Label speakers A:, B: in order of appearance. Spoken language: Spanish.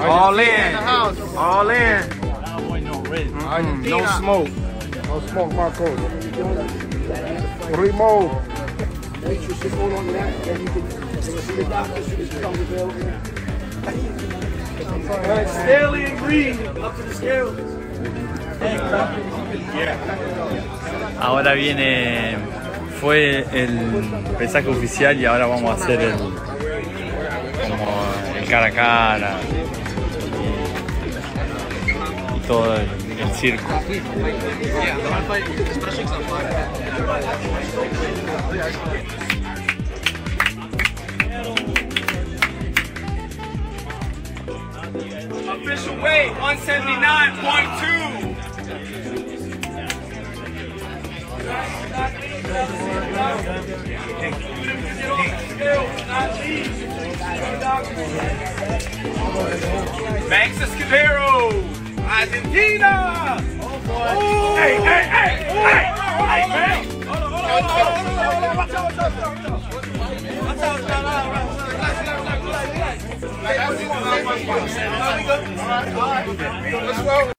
A: All in. All in. Mm, no smoke.
B: No smoke, Marco. Remo.
C: Make sure shit's going on that, then you can see the doctor, see this comes available. All right, Staley and Green, up to the scale.
A: Ahora viene, fue el pesaje oficial y ahora vamos a hacer el cara a cara e todo el circo.
D: Official weight 179.2. Max Escudero, Argentina. Oh boy. Ooh. Hey, hey, hey, Ooh. hey, hey, man. Let's go.